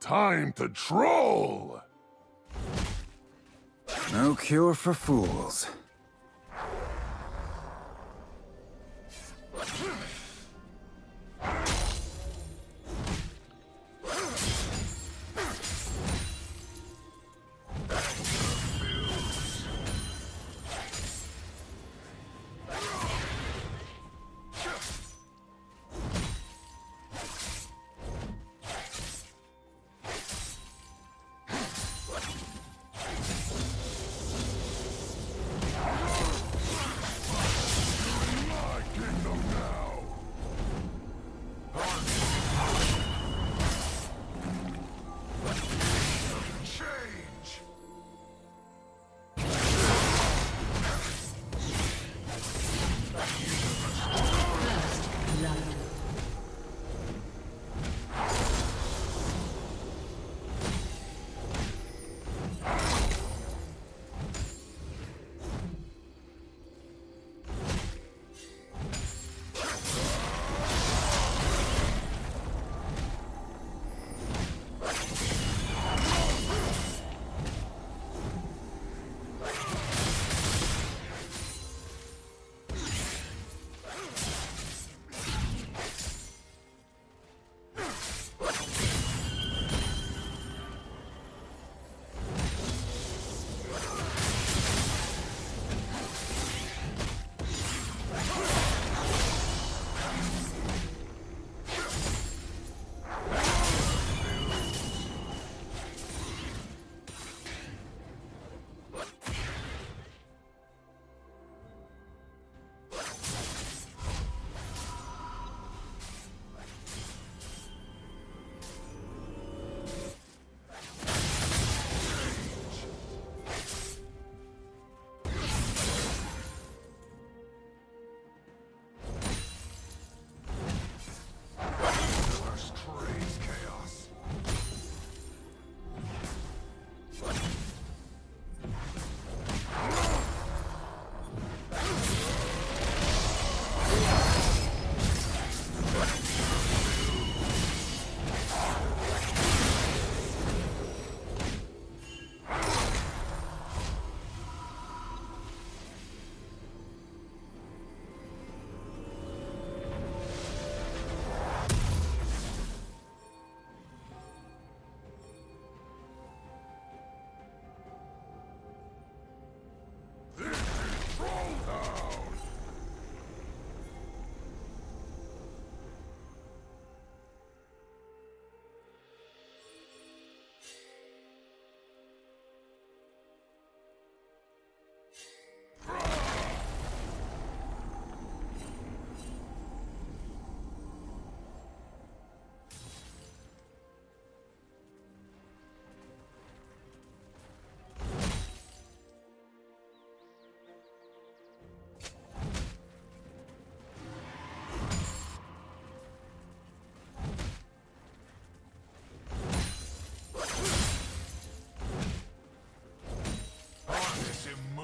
Time to troll! No cure for fools.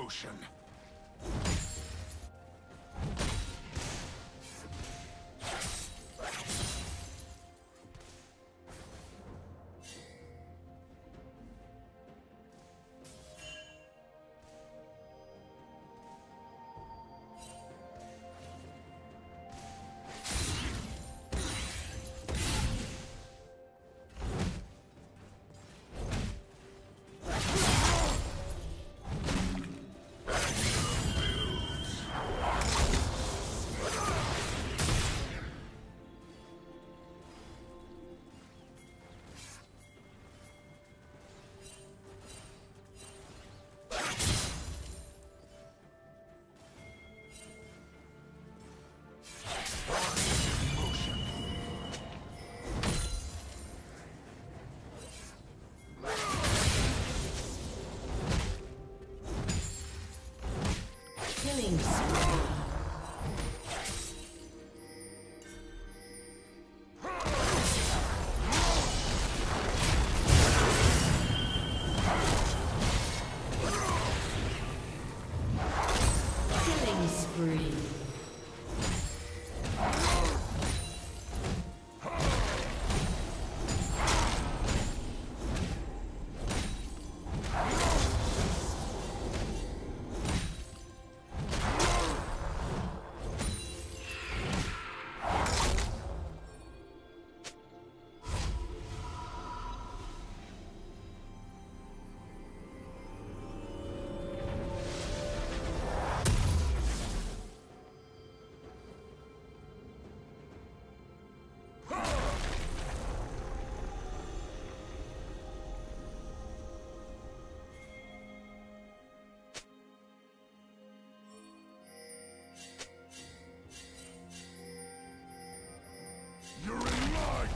Harness Killing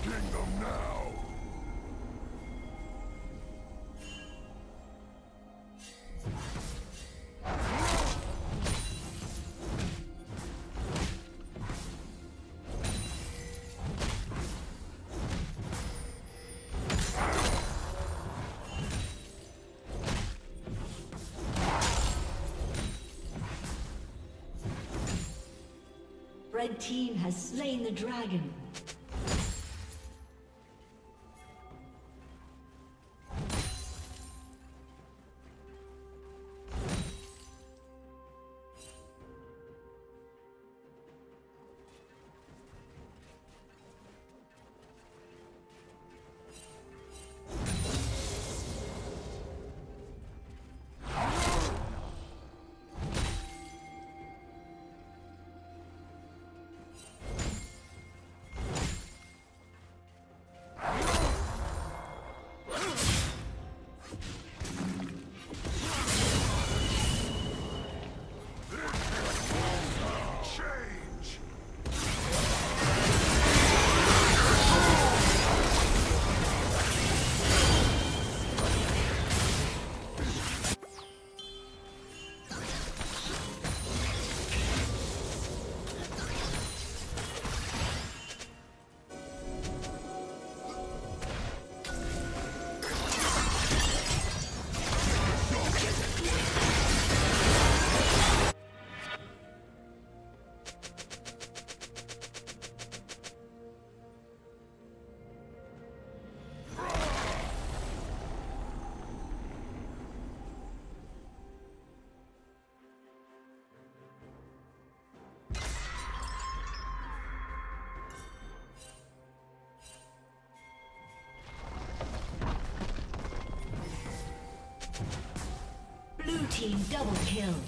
them now. Red team has slain the dragon. Team double kill.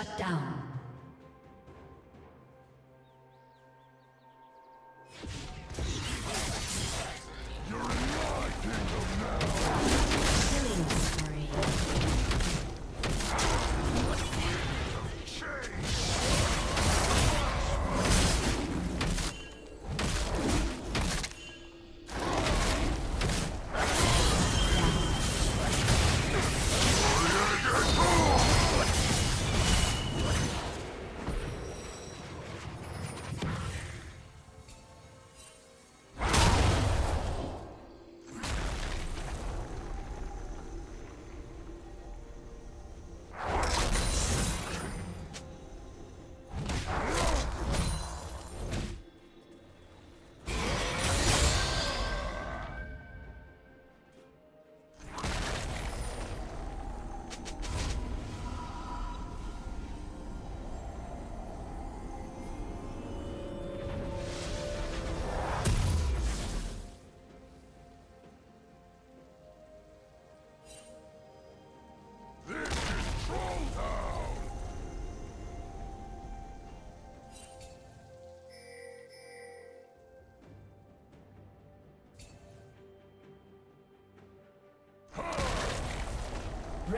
Shut down.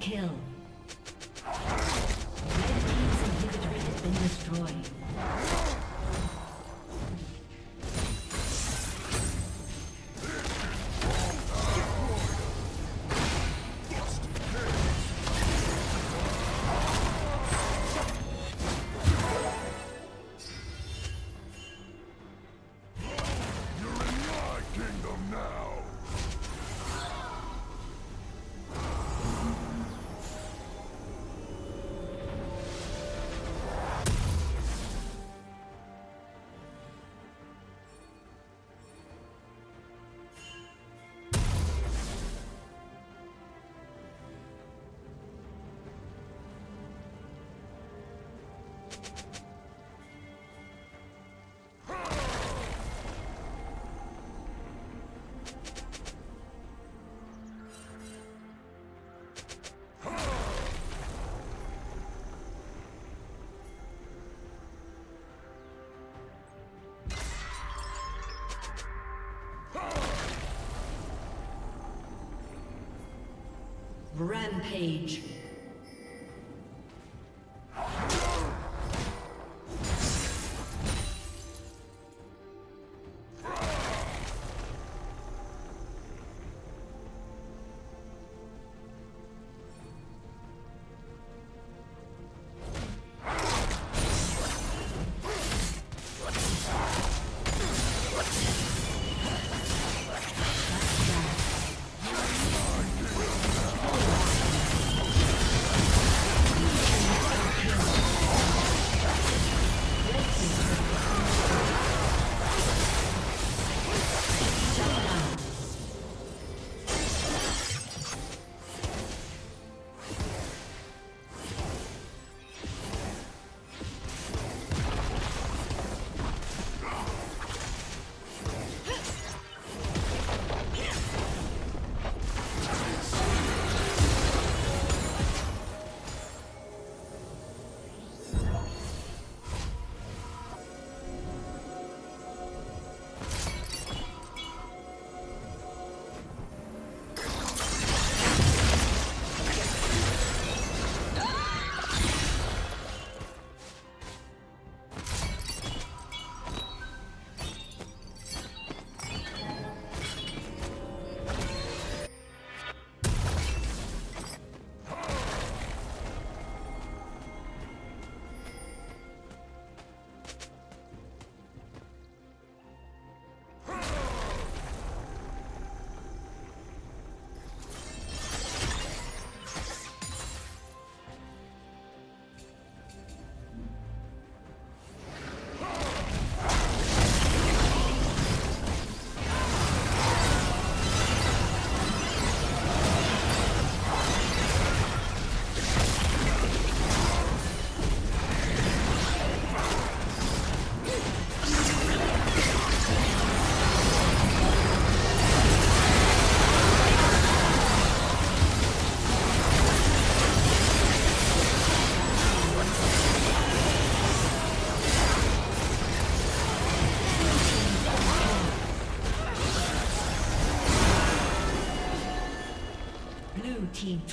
Kill. Rampage.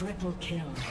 Triple kill.